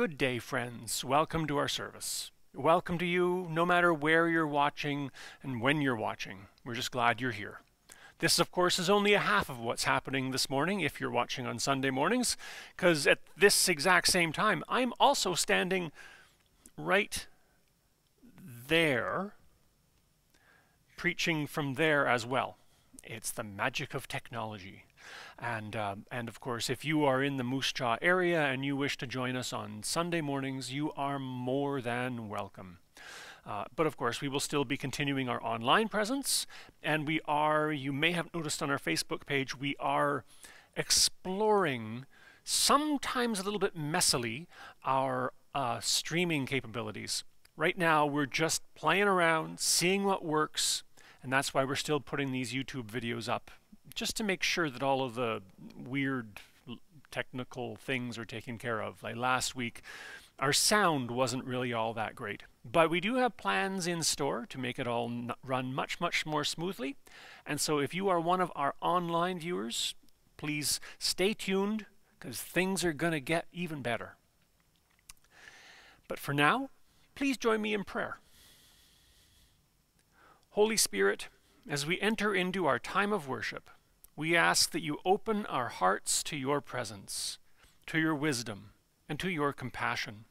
Good day, friends. Welcome to our service. Welcome to you, no matter where you're watching and when you're watching. We're just glad you're here. This, of course, is only a half of what's happening this morning if you're watching on Sunday mornings, because at this exact same time, I'm also standing right there, preaching from there as well. It's the magic of technology. And, um, and of course, if you are in the Moose Jaw area and you wish to join us on Sunday mornings, you are more than welcome. Uh, but of course, we will still be continuing our online presence, and we are, you may have noticed on our Facebook page, we are exploring, sometimes a little bit messily, our uh, streaming capabilities. Right now, we're just playing around, seeing what works, and that's why we're still putting these YouTube videos up just to make sure that all of the weird technical things are taken care of. Like last week, our sound wasn't really all that great. But we do have plans in store to make it all run much, much more smoothly. And so if you are one of our online viewers, please stay tuned because things are going to get even better. But for now, please join me in prayer. Holy Spirit, as we enter into our time of worship, we ask that you open our hearts to your presence, to your wisdom, and to your compassion.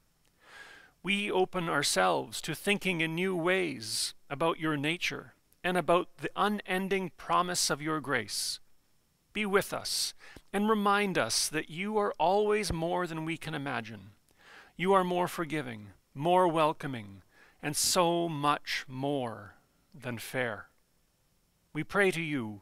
We open ourselves to thinking in new ways about your nature and about the unending promise of your grace. Be with us and remind us that you are always more than we can imagine. You are more forgiving, more welcoming, and so much more than fair. We pray to you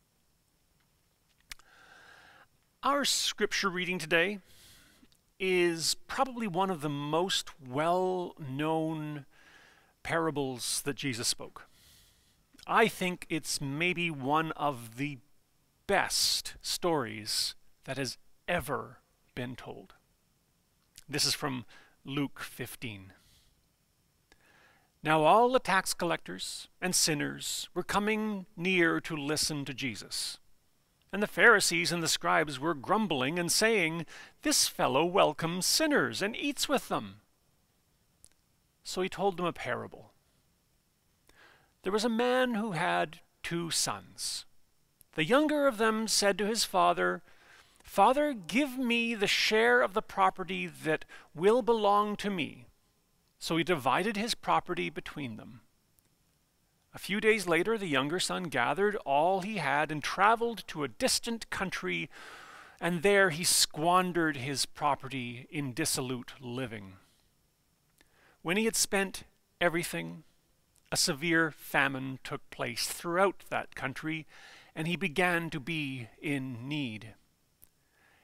Our scripture reading today is probably one of the most well known parables that Jesus spoke. I think it's maybe one of the best stories that has ever been told. This is from Luke 15. Now all the tax collectors and sinners were coming near to listen to Jesus. And the Pharisees and the scribes were grumbling and saying, This fellow welcomes sinners and eats with them. So he told them a parable. There was a man who had two sons. The younger of them said to his father, Father, give me the share of the property that will belong to me. So he divided his property between them. A few days later, the younger son gathered all he had and traveled to a distant country, and there he squandered his property in dissolute living. When he had spent everything, a severe famine took place throughout that country, and he began to be in need.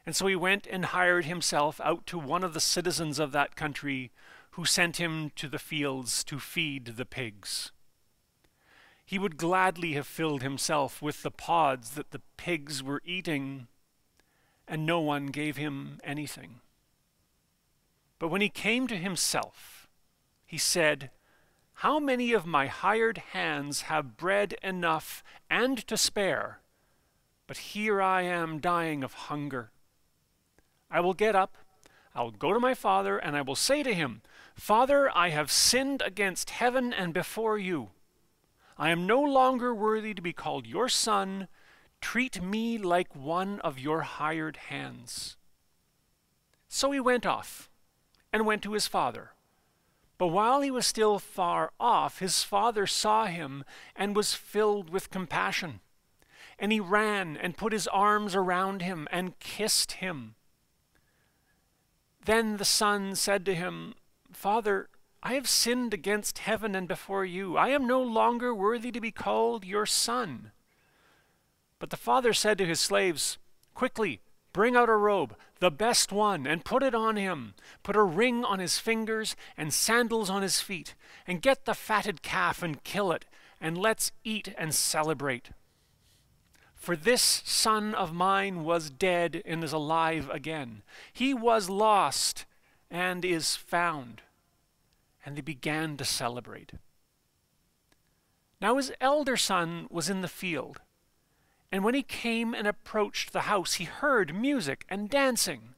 And so he went and hired himself out to one of the citizens of that country, who sent him to the fields to feed the pigs. He would gladly have filled himself with the pods that the pigs were eating, and no one gave him anything. But when he came to himself, he said, How many of my hired hands have bread enough and to spare? But here I am dying of hunger. I will get up, I will go to my father, and I will say to him, Father, I have sinned against heaven and before you. I am no longer worthy to be called your son. Treat me like one of your hired hands. So he went off and went to his father. But while he was still far off, his father saw him and was filled with compassion. And he ran and put his arms around him and kissed him. Then the son said to him, Father, I have sinned against heaven and before you. I am no longer worthy to be called your son. But the father said to his slaves, Quickly, bring out a robe, the best one, and put it on him. Put a ring on his fingers and sandals on his feet, and get the fatted calf and kill it, and let's eat and celebrate. For this son of mine was dead and is alive again. He was lost and is found. And they began to celebrate. Now his elder son was in the field. And when he came and approached the house, he heard music and dancing.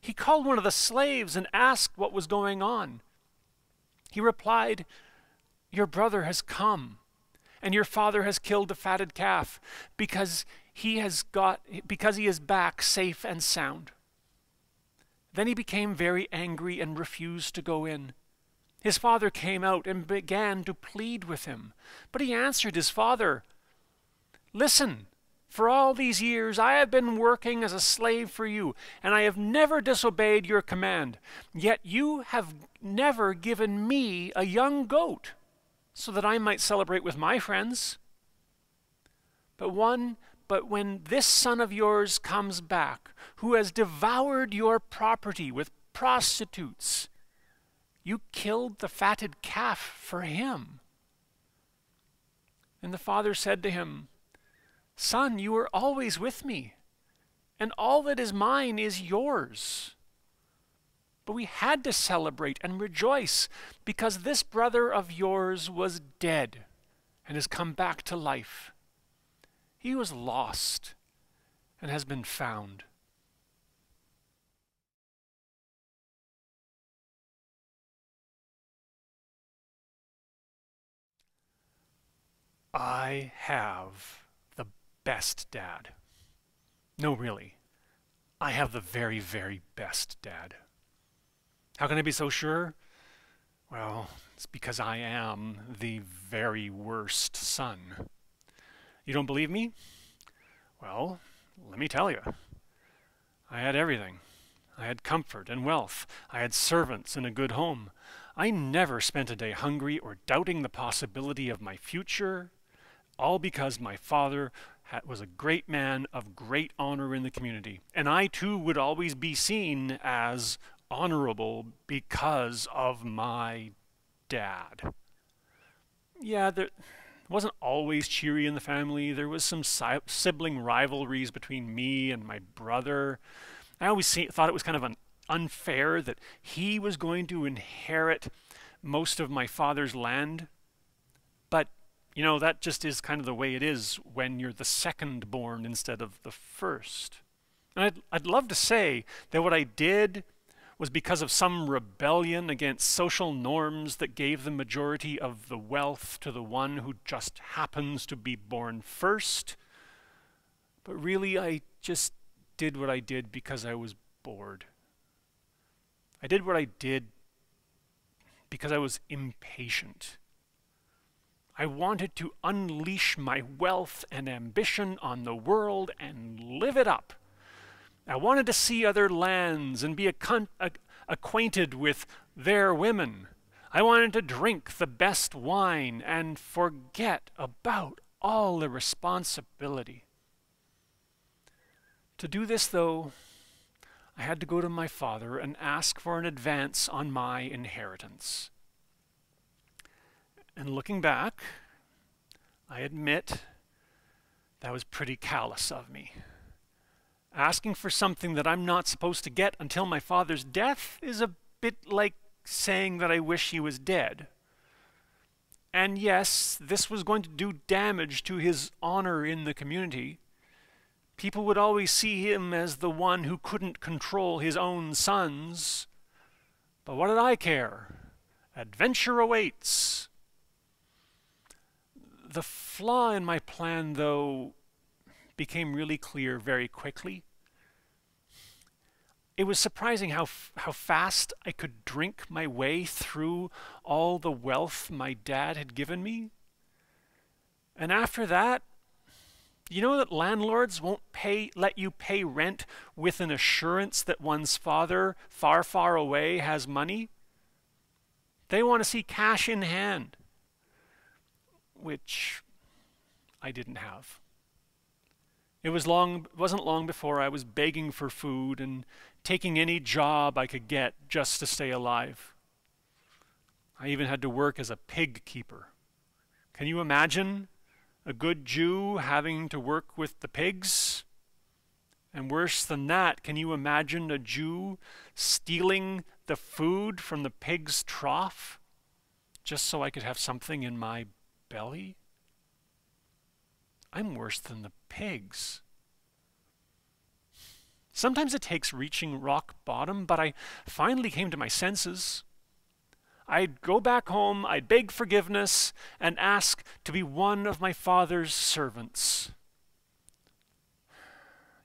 He called one of the slaves and asked what was going on. He replied, Your brother has come, and your father has killed the fatted calf, because he has got because he is back safe and sound. Then he became very angry and refused to go in. His father came out and began to plead with him. But he answered his father, Listen, for all these years I have been working as a slave for you, and I have never disobeyed your command. Yet you have never given me a young goat, so that I might celebrate with my friends. But one but when this son of yours comes back, who has devoured your property with prostitutes, you killed the fatted calf for him. And the father said to him, Son, you are always with me, and all that is mine is yours. But we had to celebrate and rejoice because this brother of yours was dead and has come back to life. He was lost and has been found. I have the best dad. No, really. I have the very, very best dad. How can I be so sure? Well, it's because I am the very worst son. You don't believe me? Well, let me tell you. I had everything. I had comfort and wealth. I had servants and a good home. I never spent a day hungry or doubting the possibility of my future, all because my father was a great man of great honor in the community. And I too would always be seen as honorable because of my dad. Yeah, there, wasn't always cheery in the family. There was some si sibling rivalries between me and my brother. I always see, thought it was kind of unfair that he was going to inherit most of my father's land. But, you know, that just is kind of the way it is when you're the second born instead of the first. And I'd, I'd love to say that what I did was because of some rebellion against social norms that gave the majority of the wealth to the one who just happens to be born first. But really, I just did what I did because I was bored. I did what I did because I was impatient. I wanted to unleash my wealth and ambition on the world and live it up. I wanted to see other lands and be acquainted with their women. I wanted to drink the best wine and forget about all the responsibility. To do this, though, I had to go to my father and ask for an advance on my inheritance. And looking back, I admit that was pretty callous of me. Asking for something that I'm not supposed to get until my father's death is a bit like saying that I wish he was dead. And yes, this was going to do damage to his honor in the community. People would always see him as the one who couldn't control his own sons. But what did I care? Adventure awaits. The flaw in my plan, though, became really clear very quickly. It was surprising how, how fast I could drink my way through all the wealth my dad had given me. And after that, you know that landlords won't pay, let you pay rent with an assurance that one's father, far, far away, has money? They want to see cash in hand, which I didn't have. It was long, wasn't long before I was begging for food and taking any job I could get just to stay alive. I even had to work as a pig keeper. Can you imagine a good Jew having to work with the pigs? And worse than that, can you imagine a Jew stealing the food from the pig's trough just so I could have something in my belly? I'm worse than the pigs. Sometimes it takes reaching rock bottom, but I finally came to my senses. I'd go back home, I'd beg forgiveness, and ask to be one of my father's servants.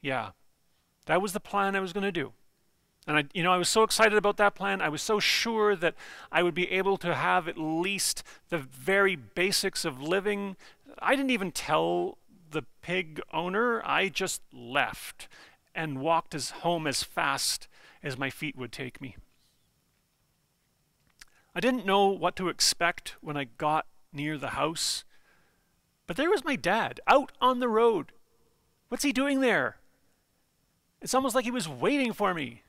Yeah, that was the plan I was going to do. And I, you know, I was so excited about that plan. I was so sure that I would be able to have at least the very basics of living. I didn't even tell the pig owner. I just left and walked as home as fast as my feet would take me. I didn't know what to expect when I got near the house, but there was my dad out on the road. What's he doing there? It's almost like he was waiting for me.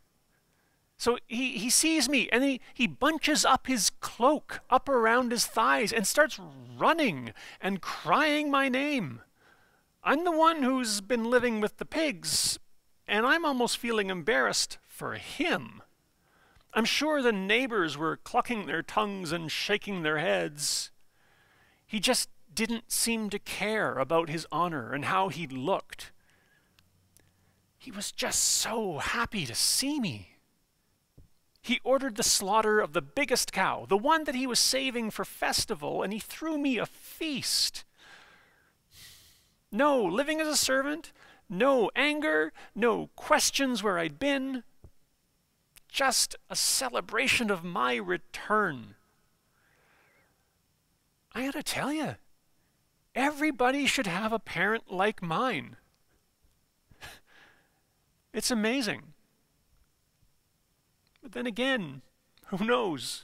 So he, he sees me and he, he bunches up his cloak up around his thighs and starts running and crying my name. I'm the one who's been living with the pigs, and I'm almost feeling embarrassed for him. I'm sure the neighbors were clucking their tongues and shaking their heads. He just didn't seem to care about his honor and how he looked. He was just so happy to see me. He ordered the slaughter of the biggest cow, the one that he was saving for festival, and he threw me a feast. No living as a servant, no anger, no questions where I'd been, just a celebration of my return. I gotta tell you, everybody should have a parent like mine. It's amazing. But then again, who knows?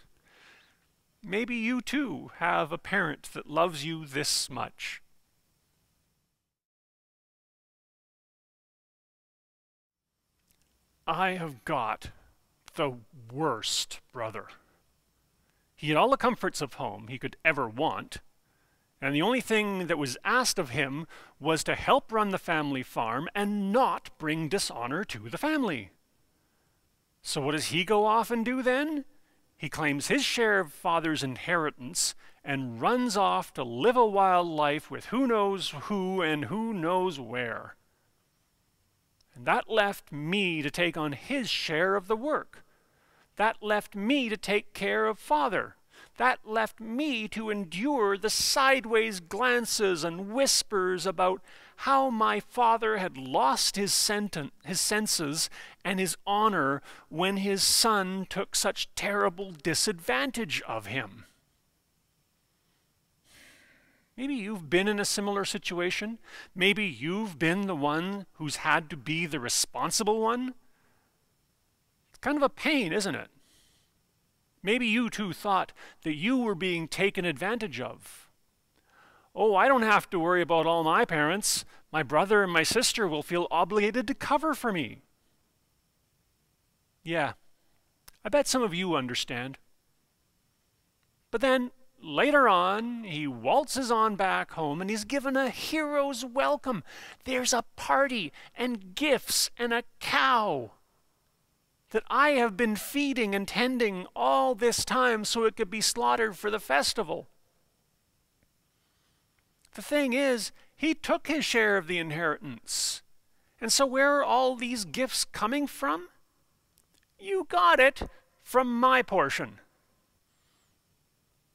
Maybe you too have a parent that loves you this much. I have got the worst brother. He had all the comforts of home he could ever want, and the only thing that was asked of him was to help run the family farm and not bring dishonor to the family. So what does he go off and do then? He claims his share of father's inheritance and runs off to live a wild life with who knows who and who knows where. And that left me to take on his share of the work. That left me to take care of father. That left me to endure the sideways glances and whispers about how my father had lost his, senten- his senses and his honor when his son took such terrible disadvantage of him. Maybe you've been in a similar situation. Maybe you've been the one who's had to be the responsible one. It's kind of a pain, isn't it? Maybe you too thought that you were being taken advantage of. Oh, I don't have to worry about all my parents. My brother and my sister will feel obligated to cover for me. Yeah, I bet some of you understand. But then Later on, he waltzes on back home and he's given a hero's welcome. There's a party and gifts and a cow that I have been feeding and tending all this time so it could be slaughtered for the festival. The thing is, he took his share of the inheritance. And so, where are all these gifts coming from? You got it from my portion.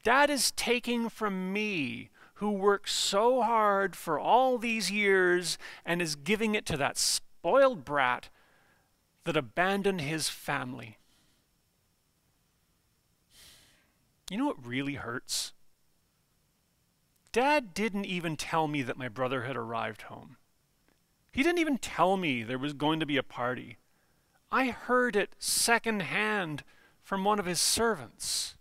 Dad is taking from me, who worked so hard for all these years, and is giving it to that spoiled brat that abandoned his family. You know what really hurts? Dad didn't even tell me that my brother had arrived home. He didn't even tell me there was going to be a party. I heard it secondhand from one of his servants.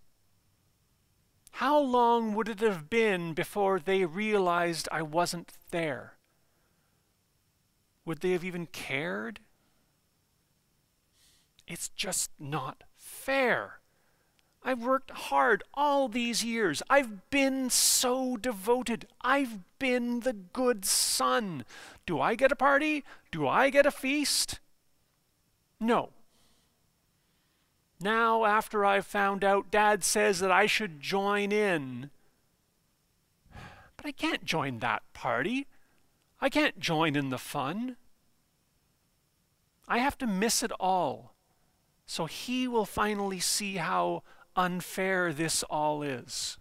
How long would it have been before they realized I wasn't there? Would they have even cared? It's just not fair. I've worked hard all these years. I've been so devoted. I've been the good son. Do I get a party? Do I get a feast? No. Now, after I've found out, Dad says that I should join in. But I can't join that party. I can't join in the fun. I have to miss it all so he will finally see how unfair this all is.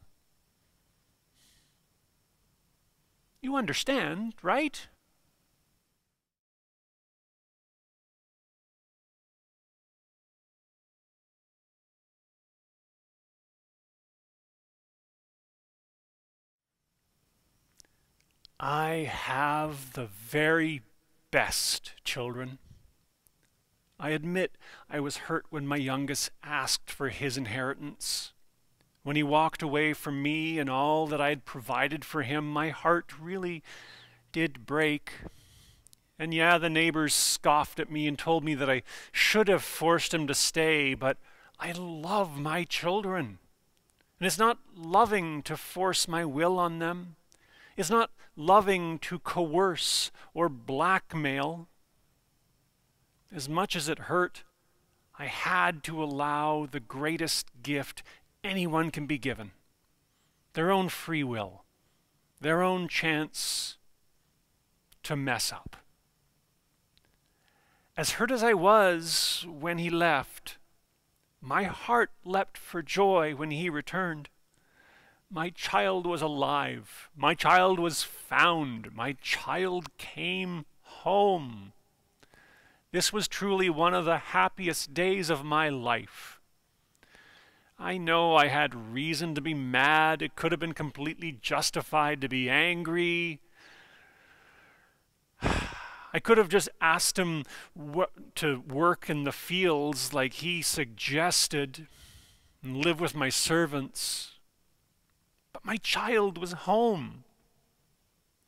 You understand, right? I have the very best children. I admit I was hurt when my youngest asked for his inheritance. When he walked away from me and all that I had provided for him, my heart really did break. And yeah, the neighbors scoffed at me and told me that I should have forced him to stay, but I love my children. And it's not loving to force my will on them. It's not loving to coerce or blackmail. As much as it hurt, I had to allow the greatest gift anyone can be given their own free will, their own chance to mess up. As hurt as I was when he left, my heart leapt for joy when he returned. My child was alive. My child was found. My child came home. This was truly one of the happiest days of my life. I know I had reason to be mad. It could have been completely justified to be angry. I could have just asked him to work in the fields like he suggested and live with my servants. But my child was home.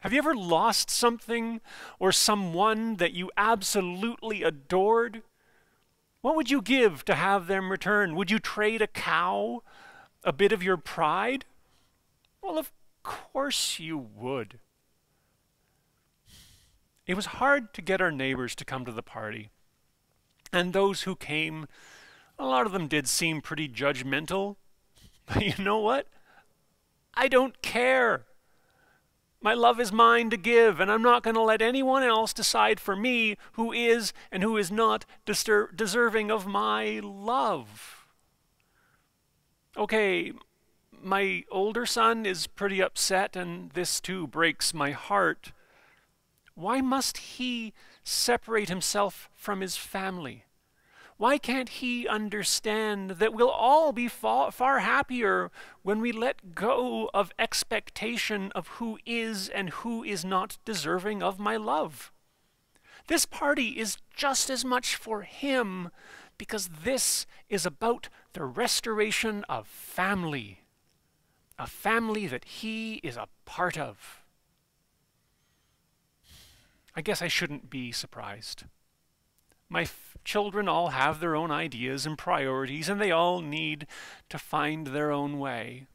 Have you ever lost something or someone that you absolutely adored? What would you give to have them return? Would you trade a cow, a bit of your pride? Well, of course you would. It was hard to get our neighbors to come to the party. And those who came, a lot of them did seem pretty judgmental. But you know what? I don't care. My love is mine to give, and I'm not going to let anyone else decide for me who is and who is not deserving of my love. Okay, my older son is pretty upset, and this too breaks my heart. Why must he separate himself from his family? Why can't he understand that we'll all be far, far happier when we let go of expectation of who is and who is not deserving of my love? This party is just as much for him because this is about the restoration of family, a family that he is a part of. I guess I shouldn't be surprised. My children all have their own ideas and priorities, and they all need to find their own way.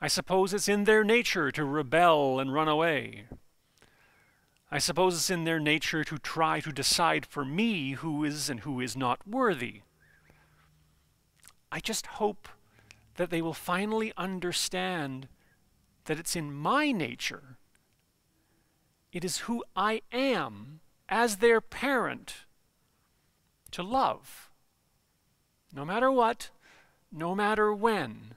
I suppose it's in their nature to rebel and run away. I suppose it's in their nature to try to decide for me who is and who is not worthy. I just hope that they will finally understand that it's in my nature. It is who I am as their parent to love. No matter what, no matter when,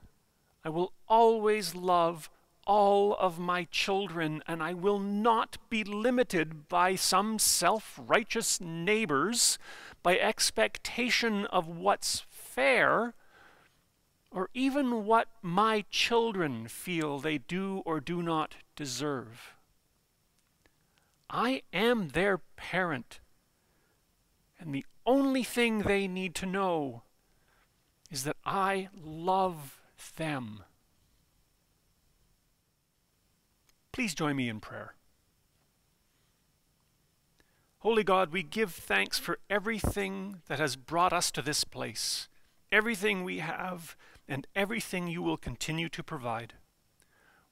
I will always love all of my children, and I will not be limited by some self righteous neighbors, by expectation of what's fair, or even what my children feel they do or do not deserve. I am their parent, and the only thing they need to know is that I love them. Please join me in prayer. Holy God, we give thanks for everything that has brought us to this place, everything we have, and everything you will continue to provide.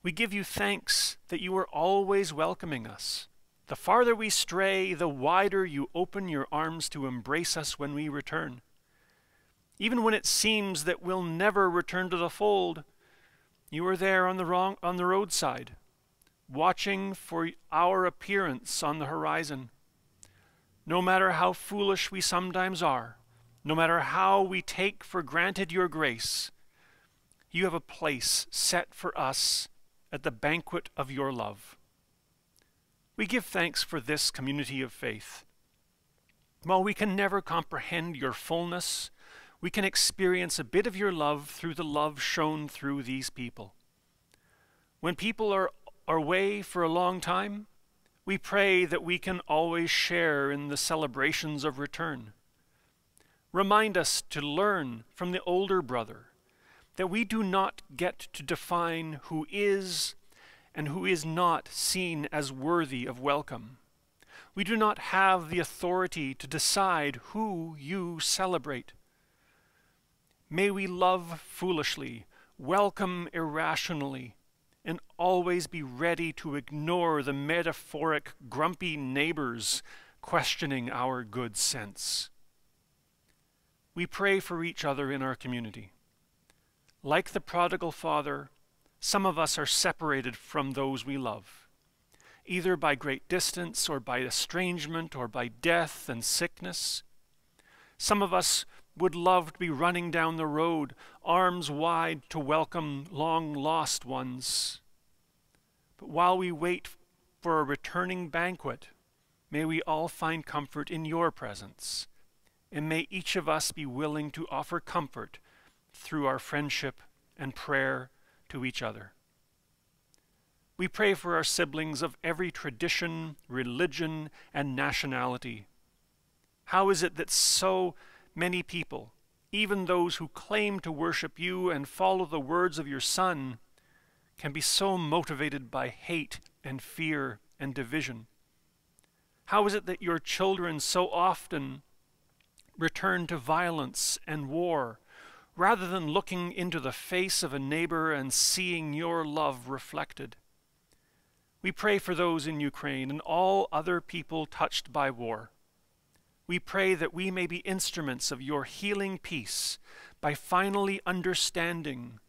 We give you thanks that you are always welcoming us. The farther we stray, the wider you open your arms to embrace us when we return. Even when it seems that we'll never return to the fold, you are there on the wrong on the roadside, watching for our appearance on the horizon. No matter how foolish we sometimes are, no matter how we take for granted your grace, you have a place set for us at the banquet of your love. We give thanks for this community of faith. While we can never comprehend your fullness, we can experience a bit of your love through the love shown through these people. When people are away for a long time, we pray that we can always share in the celebrations of return. Remind us to learn from the older brother that we do not get to define who is and who is not seen as worthy of welcome. We do not have the authority to decide who you celebrate. May we love foolishly, welcome irrationally, and always be ready to ignore the metaphoric grumpy neighbors questioning our good sense. We pray for each other in our community. Like the prodigal father, some of us are separated from those we love, either by great distance or by estrangement or by death and sickness. Some of us would love to be running down the road, arms wide to welcome long lost ones. But while we wait for a returning banquet, may we all find comfort in your presence, and may each of us be willing to offer comfort through our friendship and prayer to each other. We pray for our siblings of every tradition, religion, and nationality. How is it that so many people, even those who claim to worship you and follow the words of your Son, can be so motivated by hate and fear and division? How is it that your children so often return to violence and war rather than looking into the face of a neighbor and seeing your love reflected? We pray for those in Ukraine and all other people touched by war. We pray that we may be instruments of your healing peace by finally understanding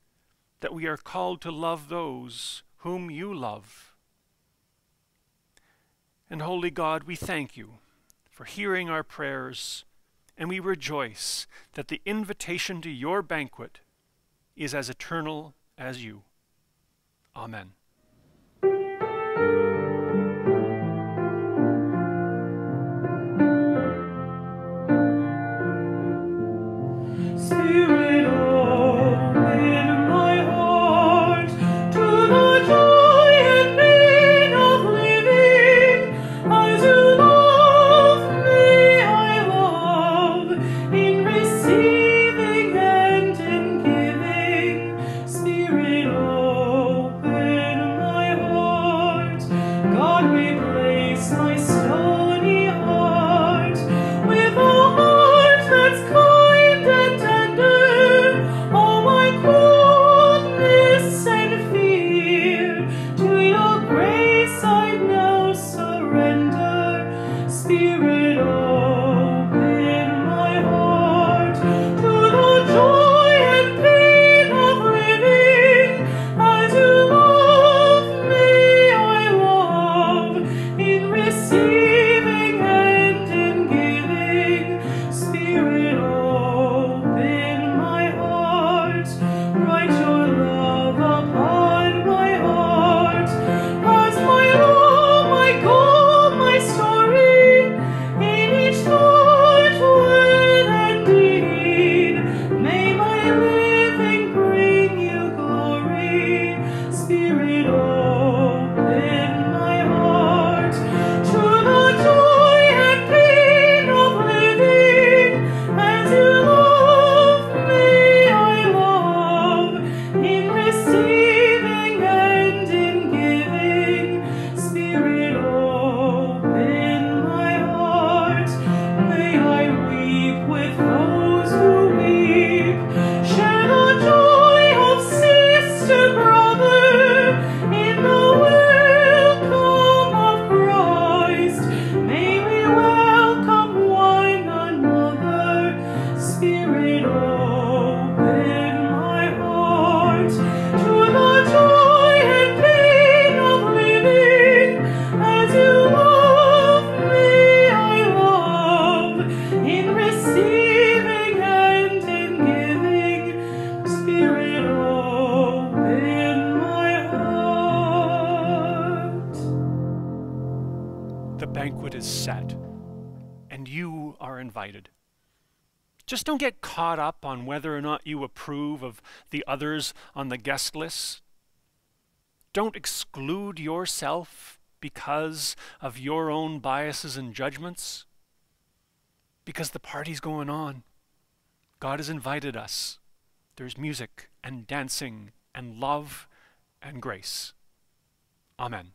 that we are called to love those whom you love. And Holy God, we thank you for hearing our prayers, and we rejoice that the invitation to your banquet is as eternal as you. Amen. Just don't get caught up on whether or not you approve of the others on the guest list. Don't exclude yourself because of your own biases and judgments. Because the party's going on. God has invited us. There's music and dancing and love and grace. Amen.